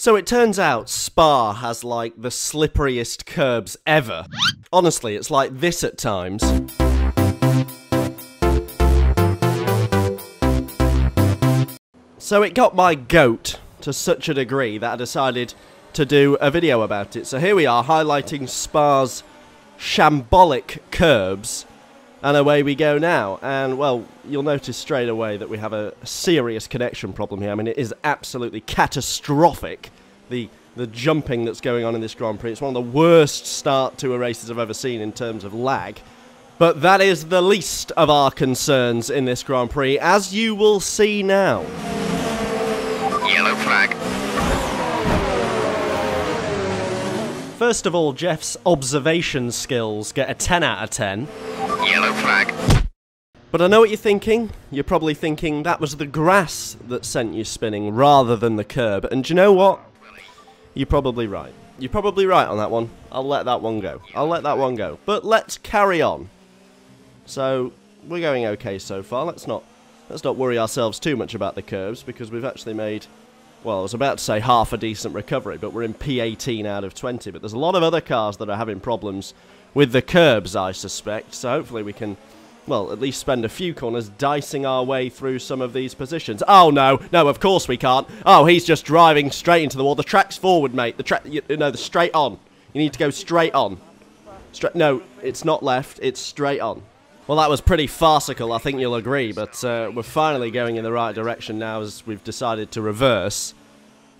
So it turns out Spa has like the slipperiest curbs ever. Honestly, it's like this at times. So it got my goat to such a degree that I decided to do a video about it. So here we are highlighting Spa's shambolic curbs and away we go now. And, well, you'll notice straight away that we have a serious connection problem here. I mean, it is absolutely catastrophic, the, the jumping that's going on in this Grand Prix. It's one of the worst start to a races I've ever seen in terms of lag. But that is the least of our concerns in this Grand Prix, as you will see now. Yellow flag. First of all, Jeff's observation skills get a 10 out of 10. Yellow flag. But I know what you're thinking. You're probably thinking that was the grass that sent you spinning rather than the curb. And do you know what? You're probably right. You're probably right on that one. I'll let that one go. I'll let that one go. But let's carry on. So, we're going okay so far. Let's not let's not worry ourselves too much about the curves because we've actually made well, I was about to say half a decent recovery, but we're in P18 out of 20. But there's a lot of other cars that are having problems with the curbs, I suspect. So hopefully we can, well, at least spend a few corners dicing our way through some of these positions. Oh, no. No, of course we can't. Oh, he's just driving straight into the wall. The track's forward, mate. The track, you know, the straight on. You need to go straight on. Straight, no, it's not left. It's straight on. Well, that was pretty farcical, I think you'll agree, but uh, we're finally going in the right direction now as we've decided to reverse.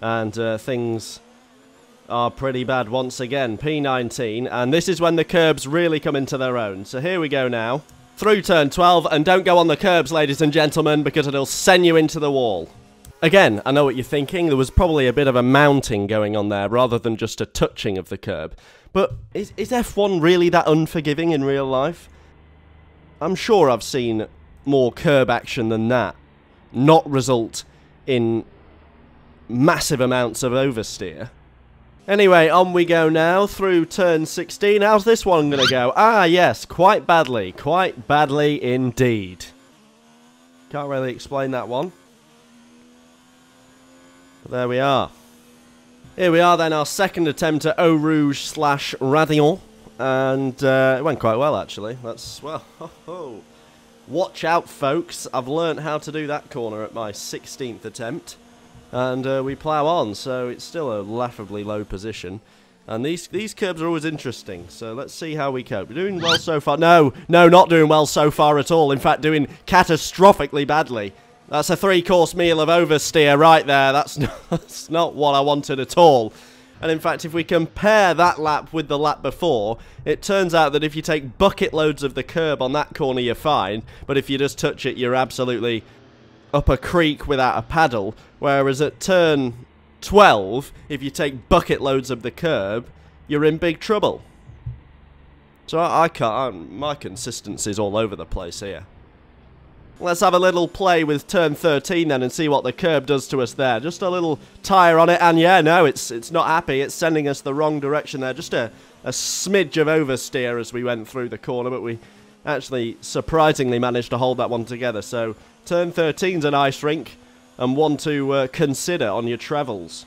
And uh, things are pretty bad once again. P19, and this is when the curbs really come into their own. So here we go now. Through turn 12, and don't go on the curbs, ladies and gentlemen, because it'll send you into the wall. Again, I know what you're thinking. There was probably a bit of a mounting going on there rather than just a touching of the curb. But is, is F1 really that unforgiving in real life? I'm sure I've seen more curb action than that not result in massive amounts of oversteer. Anyway, on we go now through turn 16. How's this one going to go? Ah, yes, quite badly. Quite badly indeed. Can't really explain that one. But there we are. Here we are then, our second attempt at Eau Rouge slash Raidillon. And uh, it went quite well, actually. That's, well, ho, ho. Watch out, folks. I've learnt how to do that corner at my 16th attempt. And uh, we plough on, so it's still a laughably low position. And these these curbs are always interesting, so let's see how we cope. We're doing well so far. No, no, not doing well so far at all. In fact, doing catastrophically badly. That's a three-course meal of oversteer right there. That's not, that's not what I wanted at all. And in fact, if we compare that lap with the lap before, it turns out that if you take bucket loads of the curb on that corner, you're fine. But if you just touch it, you're absolutely up a creek without a paddle. Whereas at turn 12, if you take bucket loads of the curb, you're in big trouble. So I, I can't, my consistency's all over the place here. Let's have a little play with turn 13 then and see what the curb does to us there. Just a little tyre on it, and yeah, no, it's it's not happy. It's sending us the wrong direction there. Just a, a smidge of oversteer as we went through the corner, but we actually surprisingly managed to hold that one together. So turn 13's a nice rink, and one to uh, consider on your travels.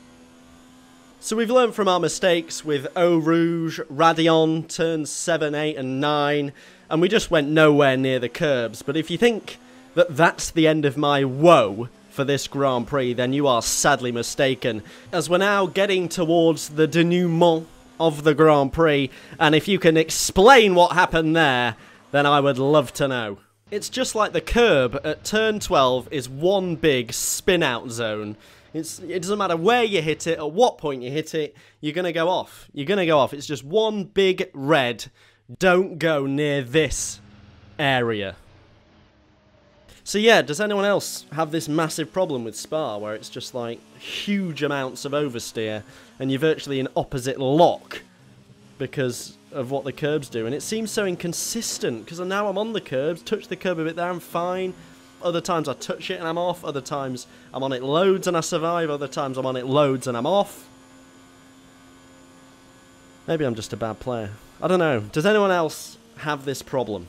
So we've learned from our mistakes with Eau Rouge, Raidillon, turns 7, 8 and 9, and we just went nowhere near the curbs. But if you think that that's the end of my woe for this Grand Prix, then you are sadly mistaken, as we're now getting towards the denouement of the Grand Prix, and if you can explain what happened there, then I would love to know. It's just like the curb at turn 12 is one big spin out zone. It's, it doesn't matter where you hit it, at what point you hit it, you're going to go off. You're going to go off. It's just one big red. Don't go near this area. So yeah, does anyone else have this massive problem with Spa where it's just like huge amounts of oversteer and you're virtually in opposite lock because of what the curbs do? And it seems so inconsistent because now I'm on the curbs, touch the curb a bit there, I'm fine. Other times I touch it and I'm off. Other times I'm on it loads and I survive. Other times I'm on it loads and I'm off. Maybe I'm just a bad player. I don't know. Does anyone else have this problem?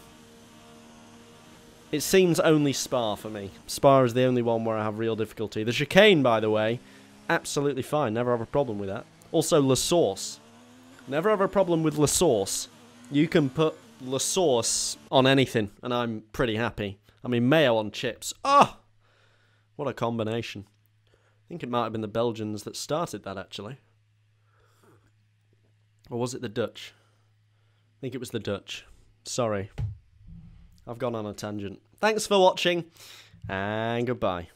It seems only Spa for me. Spa is the only one where I have real difficulty. The chicane, by the way, absolutely fine. Never have a problem with that. Also, La Sauce. Never have a problem with La Sauce. You can put La Sauce on anything, and I'm pretty happy. I mean, mayo on chips. Oh! What a combination. I think it might have been the Belgians that started that, actually. Or was it the Dutch? I think it was the Dutch. Sorry. I've gone on a tangent. Thanks for watching, and goodbye.